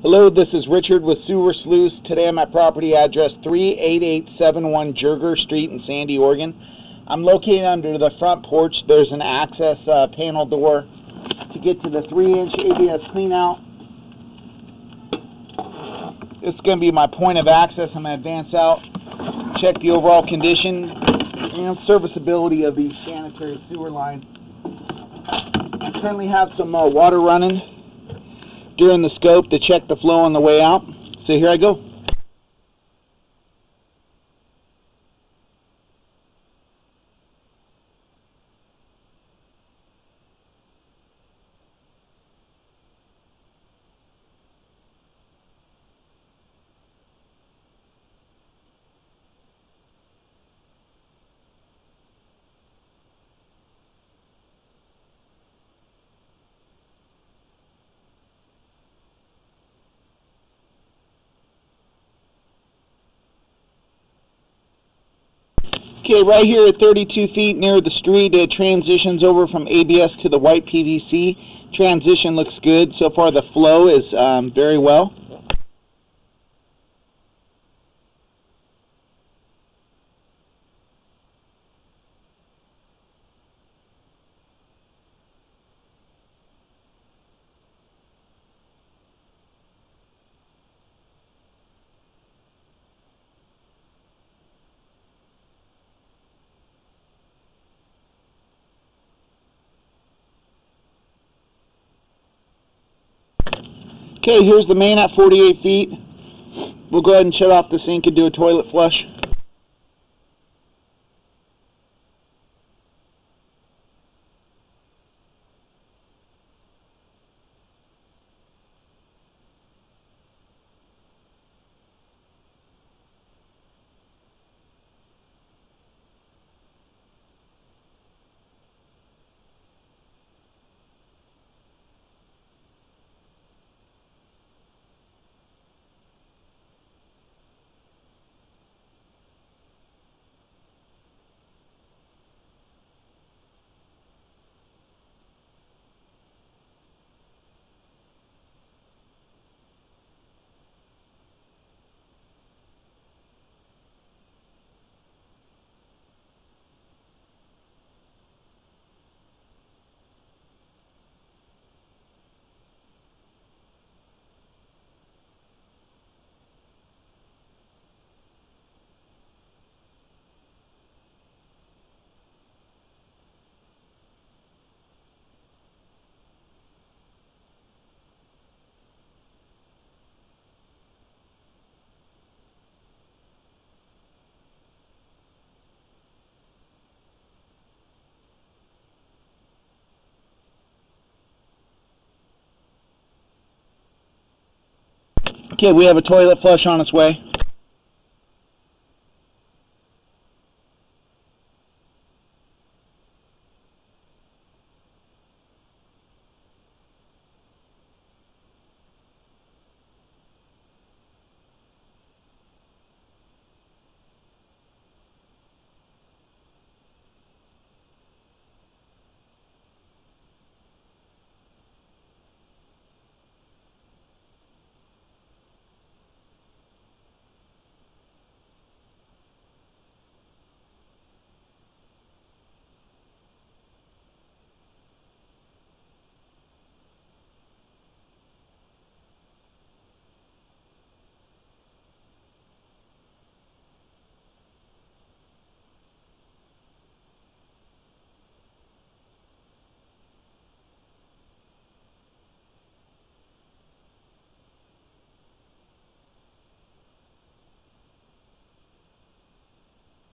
Hello, this is Richard with Sewer Sluice. Today I'm at property address 38871 Jerger Street in Sandy, Oregon. I'm located under the front porch. There's an access uh, panel door to get to the 3-inch ABS cleanout. This is going to be my point of access. I'm going to advance out, check the overall condition and serviceability of the sanitary sewer line. I currently have some uh, water running during the scope to check the flow on the way out. So here I go. Okay, right here at 32 feet near the street, it transitions over from ABS to the white PVC. Transition looks good. So far the flow is um, very well. Okay, here's the main at 48 feet. We'll go ahead and shut off the sink and do a toilet flush. Okay, we have a toilet flush on its way.